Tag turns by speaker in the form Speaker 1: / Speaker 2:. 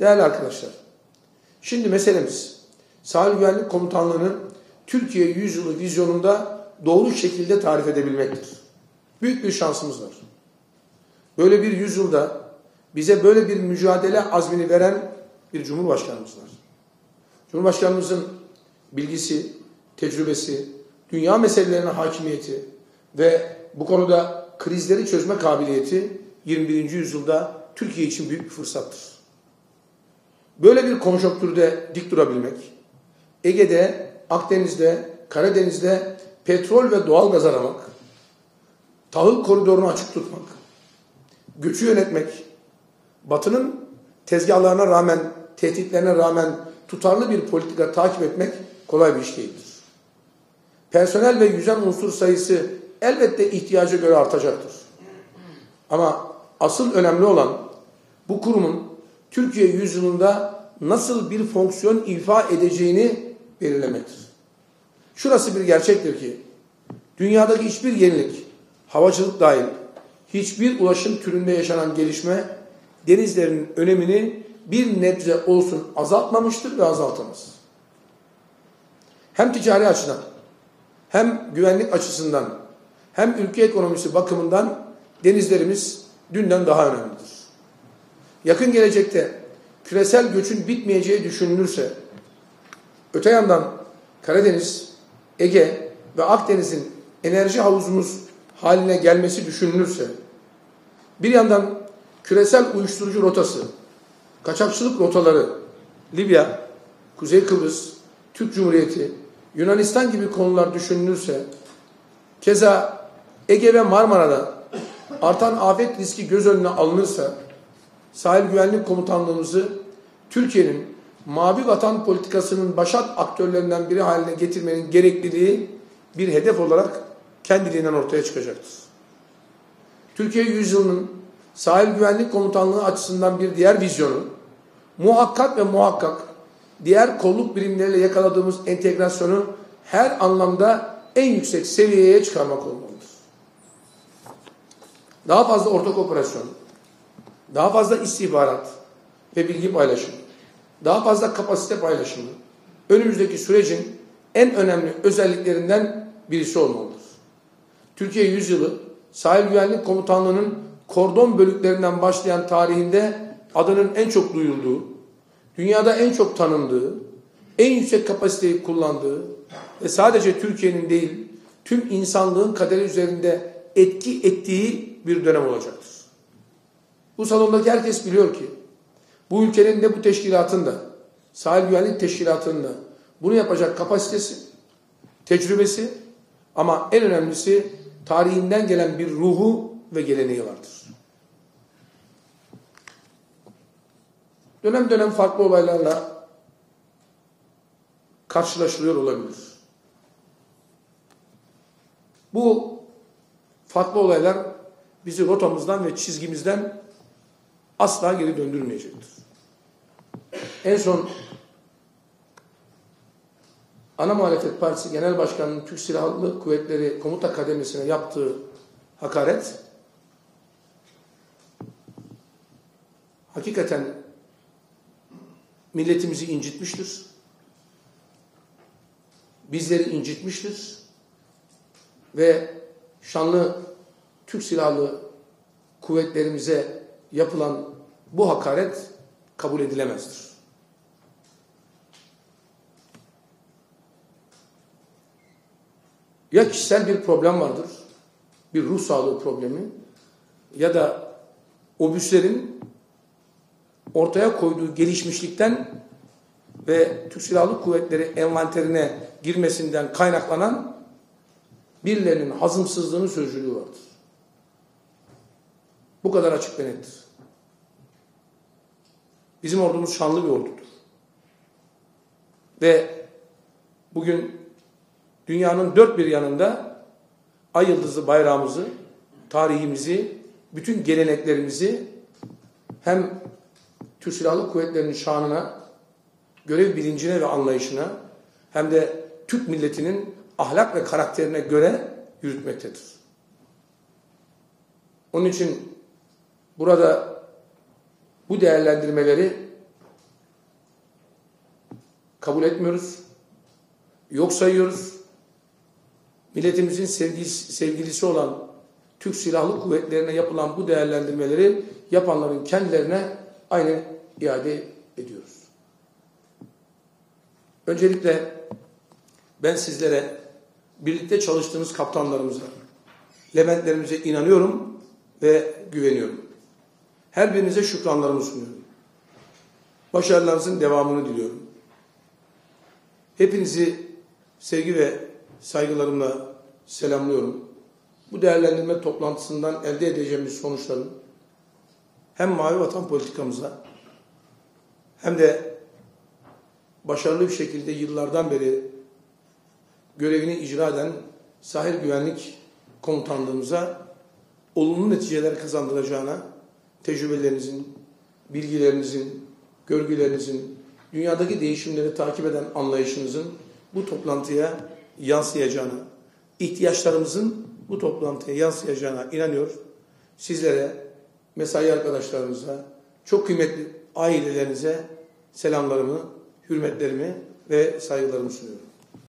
Speaker 1: Değerli arkadaşlar, şimdi meselemiz Sahil Güvenlik Komutanlığı'nın Türkiye yüzyılı vizyonunda doğru şekilde tarif edebilmektir. Büyük bir şansımız var. Böyle bir yüzyılda bize böyle bir mücadele azmini veren bir Cumhurbaşkanımız var. Cumhurbaşkanımızın bilgisi, tecrübesi, dünya meselelerine hakimiyeti ve bu konuda krizleri çözme kabiliyeti 21. yüzyılda Türkiye için büyük bir fırsattır. Böyle bir konjonktürde dik durabilmek, Ege'de, Akdeniz'de, Karadeniz'de petrol ve doğal gaz aramak, tahıl koridorunu açık tutmak, göçü yönetmek, Batı'nın tezgahlarına rağmen, tehditlerine rağmen tutarlı bir politika takip etmek kolay bir iş değildir. Personel ve yüzen unsur sayısı elbette ihtiyaca göre artacaktır. Ama asıl önemli olan bu kurumun Türkiye yüzyılında nasıl bir fonksiyon ifa edeceğini belirlemektir. Şurası bir gerçektir ki dünyadaki hiçbir yenilik, havacılık dahil hiçbir ulaşım türünde yaşanan gelişme denizlerin önemini bir nebze olsun azaltmamıştır ve azaltamaz. Hem ticari açıdan, hem güvenlik açısından, hem ülke ekonomisi bakımından denizlerimiz dünden daha önemlidir. Yakın gelecekte küresel göçün bitmeyeceği düşünülürse, öte yandan Karadeniz, Ege ve Akdeniz'in enerji havuzumuz haline gelmesi düşünülürse, bir yandan küresel uyuşturucu rotası, kaçakçılık rotaları, Libya, Kuzey Kıbrıs, Türk Cumhuriyeti, Yunanistan gibi konular düşünülürse, keza Ege ve Marmara'da artan afet riski göz önüne alınırsa, Sahil Güvenlik Komutanlığımızı Türkiye'nin mavi vatan politikasının başat aktörlerinden biri haline getirmenin gerekliliği bir hedef olarak kendiliğinden ortaya çıkacaktır. Türkiye yüzyılının Sahil Güvenlik Komutanlığı açısından bir diğer vizyonu, muhakkak ve muhakkak diğer kolluk birimleriyle yakaladığımız entegrasyonu her anlamda en yüksek seviyeye çıkarmak olmalıdır. Daha fazla ortak operasyon, daha fazla istihbarat ve bilgi paylaşımı, daha fazla kapasite paylaşımı önümüzdeki sürecin en önemli özelliklerinden birisi olmalıdır. Türkiye yüzyılı Sahil Güvenlik Komutanlığı'nın kordon bölüklerinden başlayan tarihinde adının en çok duyulduğu, dünyada en çok tanındığı, en yüksek kapasiteyi kullandığı ve sadece Türkiye'nin değil tüm insanlığın kaderi üzerinde etki ettiği bir dönem olacaktır. Bu salondaki herkes biliyor ki bu ülkenin de bu teşkilatın da sahil güvenlik teşkilatının da bunu yapacak kapasitesi, tecrübesi ama en önemlisi tarihinden gelen bir ruhu ve geleneği vardır. Dönem dönem farklı olaylarla karşılaşılıyor olabilir. Bu farklı olaylar bizi rotamızdan ve çizgimizden asla geri döndürmeyecektir. En son Ana Muhalefet Partisi Genel Başkanı'nın Türk Silahlı Kuvvetleri Komuta Kademesi'ne yaptığı hakaret hakikaten milletimizi incitmiştir. Bizleri incitmiştir. Ve şanlı Türk Silahlı Kuvvetlerimize yapılan bu hakaret kabul edilemezdir. Ya kişisel bir problem vardır, bir ruh sağlığı problemi ya da obüslerin ortaya koyduğu gelişmişlikten ve Türk Silahlı Kuvvetleri envanterine girmesinden kaynaklanan birilerinin hazımsızlığının sözcülüğü vardır. Bu kadar açık ve nettir. Bizim ordumuz şanlı bir ordudur. Ve bugün dünyanın dört bir yanında ay yıldızı bayrağımızı, tarihimizi, bütün geleneklerimizi hem Türk Silahlı Kuvvetleri'nin şanına, görev bilincine ve anlayışına hem de Türk milletinin ahlak ve karakterine göre yürütmektedir. Onun için burada bu değerlendirmeleri kabul etmiyoruz. Yok sayıyoruz. Milletimizin sevgilisi, olan Türk Silahlı Kuvvetlerine yapılan bu değerlendirmeleri yapanların kendilerine aynı iade ediyoruz. Öncelikle ben sizlere birlikte çalıştığımız kaptanlarımıza, Leventlerimize inanıyorum ve güveniyorum. Her birinize şükranlarımı sunuyorum. Başarılarınızın devamını diliyorum. Hepinizi sevgi ve saygılarımla selamlıyorum. Bu değerlendirme toplantısından elde edeceğimiz sonuçların hem mavi vatan politikamıza hem de başarılı bir şekilde yıllardan beri görevini icra eden sahil güvenlik komutanlığımıza olumlu neticeler kazandıracağına tecrübelerinizin, bilgilerinizin, görgülerinizin, dünyadaki değişimleri takip eden anlayışınızın bu toplantıya yansıyacağına, ihtiyaçlarımızın bu toplantıya yansıyacağına inanıyor. Sizlere, mesai arkadaşlarımıza, çok kıymetli ailelerinize selamlarımı, hürmetlerimi ve saygılarımı sunuyorum.